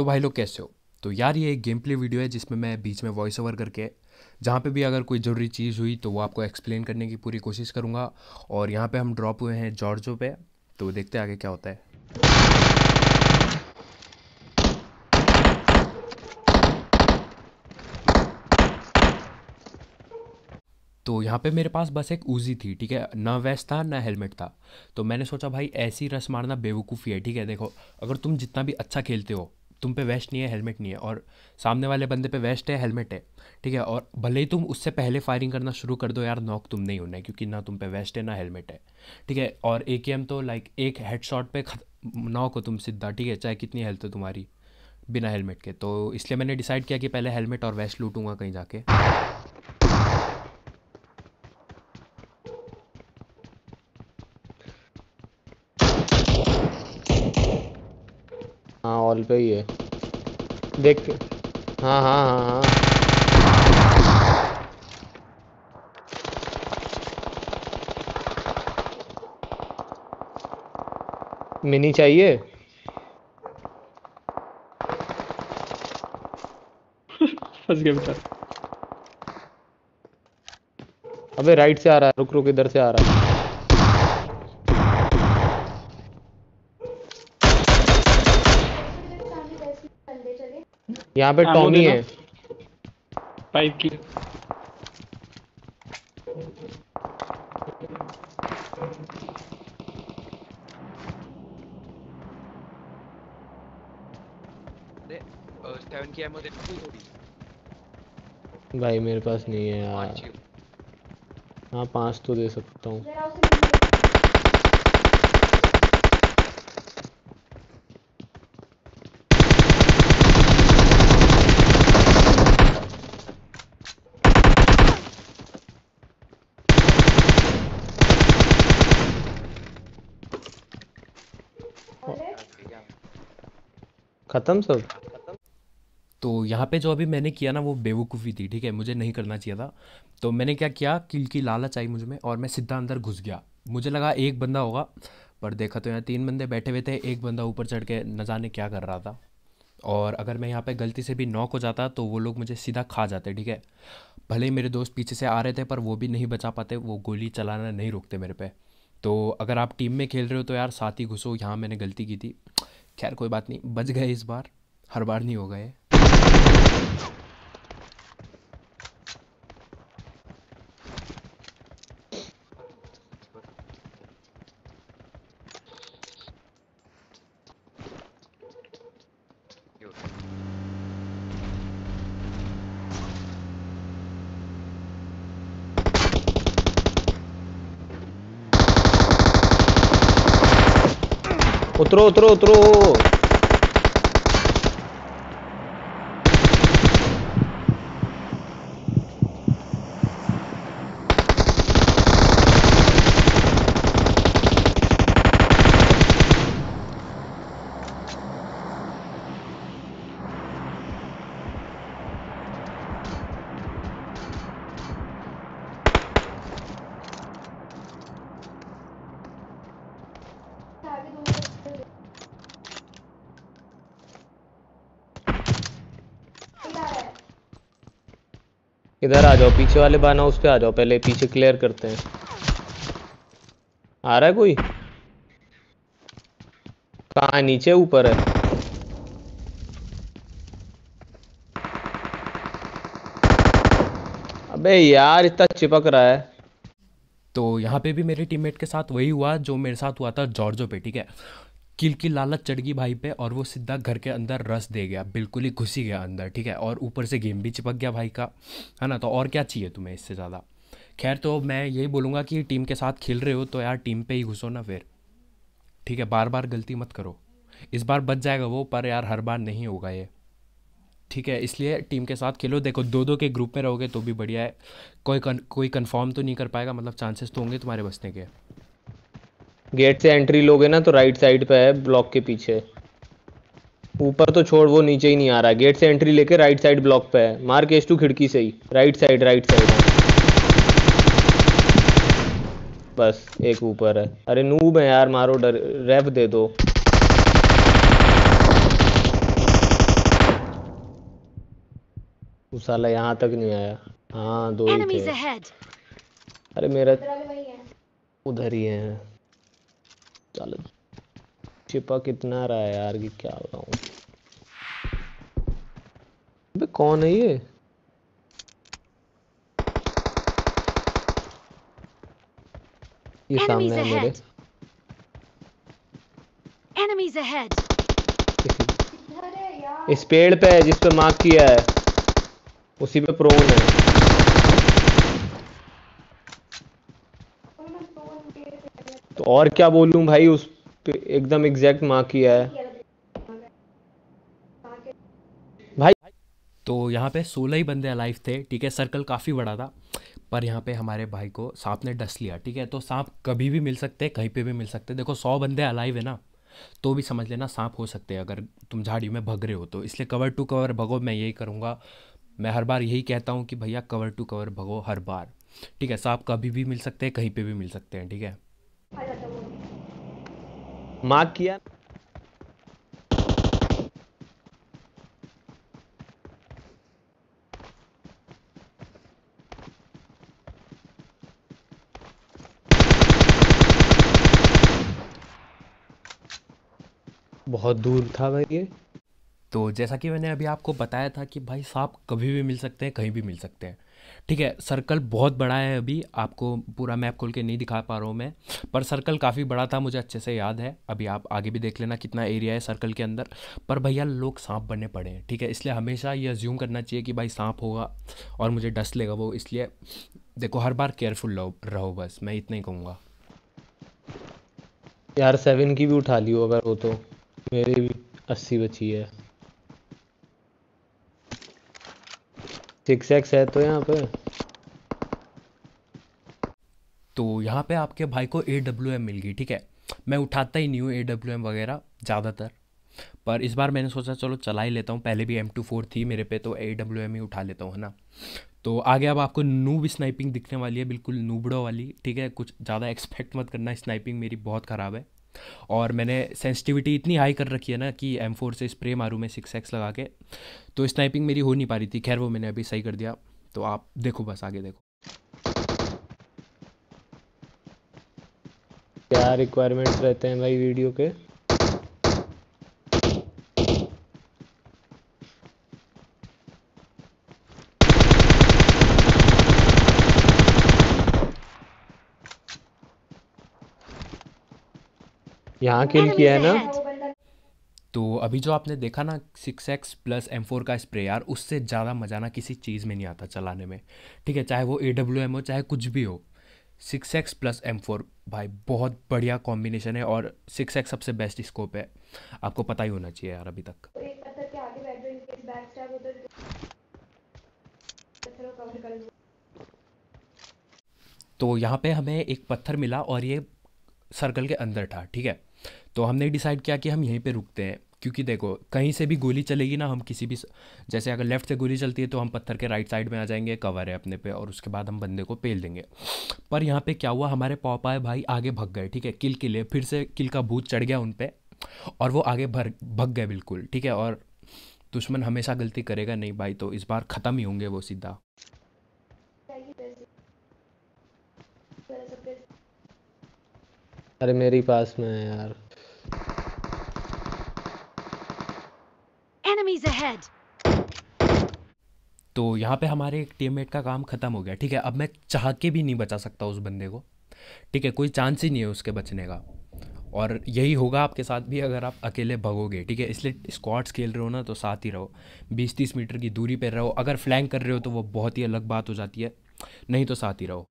तो भाई लोग कैसे हो? तो यार ये एक गेम प्ले वीडियो है जिसमें मैं बीच में वॉइस ओवर करके, जहाँ पे भी अगर कोई ज़रूरी चीज़ हुई तो वो आपको एक्सप्लेन करने की पूरी कोशिश करूँगा। और यहाँ पे हम ड्रॉप हुए हैं जॉर्जो पे तो देखते हैं आगे क्या होता है। तो यहाँ पे मेरे पास बस एक ऊजी थी, ठीक है? ना वेस्ट था, ना हेलमेट था। तो मैंने सोचा भाई ऐसी रस मारना बेवकूफ़ी है, ठीक है? देखो, अगर तुम जितना भी अच्छा खेलते हो तुम पे वेस्ट नहीं है, हेलमेट नहीं है। और सामने वाले बंदे पे वेस्ट है, हेलमेट है। ठीक है? और भले ही तुम उससे पहले फायरिंग करना शुरू कर दो यार नॉक तुम नहीं होना है, क्योंकि ना तुम पे वेस्ट है, ना हेलमेट है। ठीक है? और ए तो लाइक एक हेड शॉट पे नॉक हो तुम सीधा, ठीक है? चाहे कितनी हेल्थ है तुम्हारी, बिना हेलमेट के। तो इसलिए मैंने डिसाइड किया कि पहले हेलमेट और वेस्ट लूटूँगा कहीं जाके। ऑल पे ही है। देख। के हाँ हाँ हाँ हाँ। मिनी चाहिए? फंस गया बेचारा। अबे राइट से आ रहा है रुक रुक इधर से आ रहा है। यहाँ पे टॉमी है। पाइप की सेवन की एमओ देखो थोड़ी। भाई मेरे पास नहीं है यार। हाँ पाँच तो दे सकता हूँ। खत्म सब? तो यहाँ पे जो अभी मैंने किया ना, वो बेवकूफ़ी थी, ठीक है? मुझे नहीं करना चाहिए था। तो मैंने क्या किया, किल की लालच आई मुझमें और मैं सीधा अंदर घुस गया। मुझे लगा एक बंदा होगा, पर देखा तो यहाँ तीन बंदे बैठे हुए थे, एक बंदा ऊपर चढ़ के न जाने क्या कर रहा था। और अगर मैं यहाँ पे गलती से भी नॉक हो जाता तो वो लोग मुझे सीधा खा जाते, ठीक है? भले ही मेरे दोस्त पीछे से आ रहे थे, पर वो भी नहीं बचा पाते, वो गोली चलाना नहीं रोकते मेरे पे। तो अगर आप टीम में खेल रहे हो तो यार साथ ही घुसो, यहाँ मैंने गलती की थी। खैर कोई बात नहीं बच गए इस बार हर बार नहीं हो ये Otro, otro, otro. इधर आ जाओ, पीछे वाले बाना उस पर आ जाओ, पहले पीछे क्लियर करते हैं। आ रहा है कोई? कहाँ नीचे, ऊपर है। अबे यार, इतना चिपक रहा है। तो यहाँ पे भी मेरे टीममेट के साथ वही हुआ, जो मेरे साथ हुआ था जॉर्जो पे, ठीक है? किल की लालच चढ़ गई भाई पे और वो सीधा घर के अंदर रस दे गया बिल्कुल ही घुस ही गया अंदर ठीक है? और ऊपर से गेम भी चिपक गया भाई का है ना? तो और क्या चाहिए तुम्हें इससे ज़्यादा? खैर तो मैं यही बोलूँगा कि टीम के साथ खेल रहे हो तो यार टीम पे ही घुसो ना फिर ठीक है? बार बार गलती मत करो। इस बार बच जाएगा वो पर यार हर बार नहीं होगा ये ठीक है? इसलिए टीम के साथ खेलो। देखो दो दो के ग्रुप में रहोगे तो भी बढ़िया है। कोई कन, कोई कंफर्म तो नहीं कर पाएगा मतलब चांसेस तो होंगे तुम्हारे बचने के। गेट से एंट्री लोगे ना तो राइट साइड पे है ब्लॉक के पीछे। ऊपर तो छोड़ वो नीचे ही नहीं आ रहा। गेट से एंट्री लेके राइट साइड ब्लॉक पे है। मार केस टू खिड़की से ही। राइट साइड राइट साइड बस एक ऊपर है। अरे नूब है यार मारो डर रैप दे दो। वो साला यहाँ तक नहीं आया। हाँ दो ही थे। अरे मेरा उधर ही है। चल। छिपा कितना रहा है यार कि क्या बताऊँ? अबे कौन है ये? ये सामने है मेरे! Enemies ahead! इस पेड़ पे है जिस पे मार्क किया है। उसी पे प्रोन है। तो और क्या बोलूँ भाई, उस पे एकदम एग्जैक्ट मार्क किया है। भाई तो यहाँ पे सोलह ही बंदे अलाइव थे, ठीक है? सर्कल काफ़ी बड़ा था, पर यहाँ पे हमारे भाई को सांप ने डस लिया, ठीक है? तो सांप कभी भी मिल सकते हैं कहीं पे भी मिल सकते। हैं देखो, सौ बंदे अलाइव है ना तो भी समझ लेना सांप हो सकते हैं, अगर तुम झाड़ी में भग रहे हो तो। इसलिए कवर टू कवर भगो, मैं यही करूँगा। मैं हर बार यही कहता हूँ कि भैया कवर टू कवर भगो हर बार, ठीक है? सांप कभी भी मिल सकते हैं, कहीं पे भी मिल सकते हैं, ठीक है? मार्क किया। बहुत दूर था भाई ये। तो जैसा कि मैंने अभी आपको बताया था कि भाई सांप कभी भी मिल सकते हैं, कहीं भी मिल सकते हैं। ठीक है सर्कल बहुत बड़ा है अभी, आपको पूरा मैप खोल के नहीं दिखा पा रहा हूँ मैं, पर सर्कल काफ़ी बड़ा था, मुझे अच्छे से याद है। अभी आप आगे भी देख लेना कितना एरिया है सर्कल के अंदर। पर भैया लोग सांप बनने पड़े हैं, ठीक है, इसलिए हमेशा ये अज्यूम करना चाहिए कि भाई सांप होगा और मुझे डस्ट लेगा वो, इसलिए देखो, हर बार केयरफुल रहो बस, मैं इतना ही कहूँगा। यार सेवन की भी उठा लियो अगर हो तो मेरी भी अस्सी बची है। सिक्स एक्स है तो यहाँ पे। तो यहाँ पे आपके भाई को ए डब्ल्यू एम मिल गई, ठीक है? मैं उठाता ही नहीं हूँ ए डब्ल्यू एम वगैरह, ज़्यादातर। पर इस बार मैंने सोचा, चलो चला ही लेता हूँ। पहले भी एम टू फोर थी मेरे पे तो ए डब्ल्यू एम ही उठा लेता हूँ, है ना? तो आगे अब आपको नूब स्नाइपिंग दिखने वाली है, बिल्कुल नूबड़ो वाली, ठीक है? कुछ ज़्यादा एक्सपेक्ट मत करना स्नाइपिंग मेरी बहुत ख़राब है। और मैंने सेंसिटिविटी इतनी हाई कर रखी है ना कि एम फोर से स्प्रे मारूँ मैं सिक्स एक्स लगा के तो स्नाइपिंग मेरी हो नहीं पा रही थी। खैर, वो मैंने अभी सही कर दिया। तो आप देखो बस, आगे देखो। क्या रिक्वायरमेंट्स रहते हैं भाई वीडियो के? यहाँ किल किया है ना? तो अभी जो आपने देखा ना six x plus M four का स्प्रे यार उससे ज़्यादा मज़ा ना किसी चीज़ में नहीं आता चलाने में। ठीक है चाहे वो ए डब्ल्यू एम हो चाहे कुछ भी हो six x plus M four भाई बहुत बढ़िया कॉम्बिनेशन है और सिक्स एक्स सबसे बेस्ट स्कोप है। आपको पता ही होना चाहिए यार अभी तक। तो यहाँ पे हमें एक पत्थर मिला और ये सर्कल के अंदर था ठीक है? तो हमने डिसाइड किया कि हम यहीं पे रुकते हैं। क्योंकि देखो, कहीं से भी गोली चलेगी ना, हम किसी भी जैसे अगर लेफ़्ट से गोली चलती है तो हम पत्थर के राइट साइड में आ जाएँगे कवर है अपने पे और उसके बाद हम बंदे को पेल देंगे। पर यहाँ पे क्या हुआ, हमारे पॉपाए भाई आगे भग गए, ठीक है? किल के लिए, फिर से किल का भूत चढ़ गया उन पर और वो आगे भर, भग गए बिल्कुल, ठीक है? और दुश्मन हमेशा गलती करेगा नहीं भाई तो इस बार ख़त्म ही होंगे वो सीधा चाहिए पैसे पैसे पैसे अरे मेरे पास में है यार। Enemies ahead! तो यहाँ पे हमारे एक टीममेट का काम ख़त्म हो गया ठीक है? अब मैं चाह के भी नहीं बचा सकता उस बंदे को ठीक है? कोई चांस ही नहीं है उसके बचने का। और यही होगा आपके साथ भी अगर आप अकेले भगोगे ठीक है? इसलिए स्क्वाड्स खेल रहे हो ना तो साथ ही रहो। बीस तीस मीटर की दूरी पर रहो। अगर फ्लैंक कर रहे हो तो वो बहुत ही अलग बात हो जाती है नहीं तो साथ ही रहो।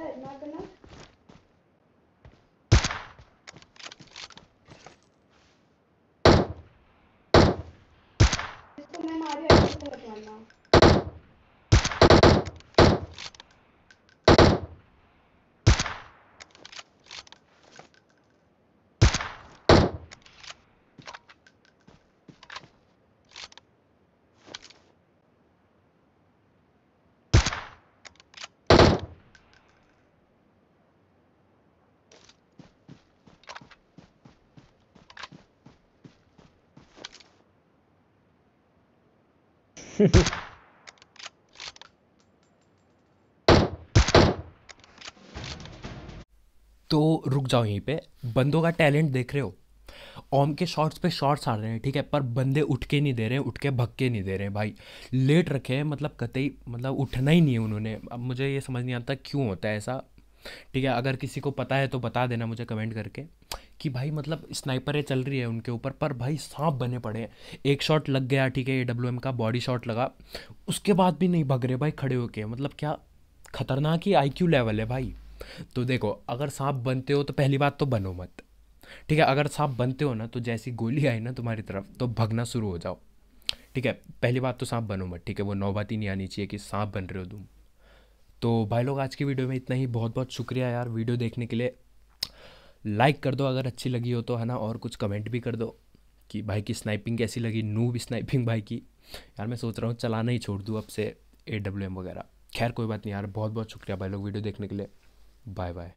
इधर ना करना इसको मैं मारी आपको मत मारना तो रुक जाओ यहीं पे। बंदों का टैलेंट देख रहे हो? ओम के शॉट्स पे शॉट्स आ रहे हैं, ठीक है, पर बंदे उठ के नहीं दे रहे हैं, उठ के भग के नहीं दे रहे हैं, भाई। लेट रखे हैं मतलब कतई मतलब उठना ही नहीं है उन्होंने। अब मुझे ये समझ नहीं आता क्यों होता है ऐसा। ठीक है, अगर किसी को पता है तो बता देना मुझे कमेंट करके। कि भाई मतलब स्नाइपरें चल रही है उनके ऊपर, पर भाई सांप बने पड़े हैं। एक शॉट लग गया, ठीक है ए डब्ल्यू एम का बॉडी शॉट लगा। उसके बाद भी नहीं भग रहे भाई खड़े होके मतलब क्या खतरनाक ही आई लेवल है भाई। तो देखो, अगर सांप बनते हो तो पहली बात तो बनो मत, ठीक है? अगर सांप बनते हो ना तो जैसी गोली आई ना तुम्हारी तरफ़ तो भगना शुरू हो जाओ, ठीक है? पहली बात तो सांप बनो मत, ठीक है? वो नौबात ही नहीं आनी चाहिए कि सांप बन रहे हो तुम। तो भाई लोग, आज की वीडियो में इतना ही। बहुत बहुत शुक्रिया यार वीडियो देखने के लिए। लाइक कर दो अगर अच्छी लगी हो तो है ना? और कुछ कमेंट भी कर दो कि भाई की स्नाइपिंग कैसी लगी नूब स्नाइपिंग भाई की। यार मैं सोच रहा हूँ चलाना ही छोड़ दूँ अब से ए डब्ल्यू एम वगैरह। खैर, कोई बात नहीं यार। बहुत बहुत शुक्रिया भाई लोग वीडियो देखने के लिए। Bye bye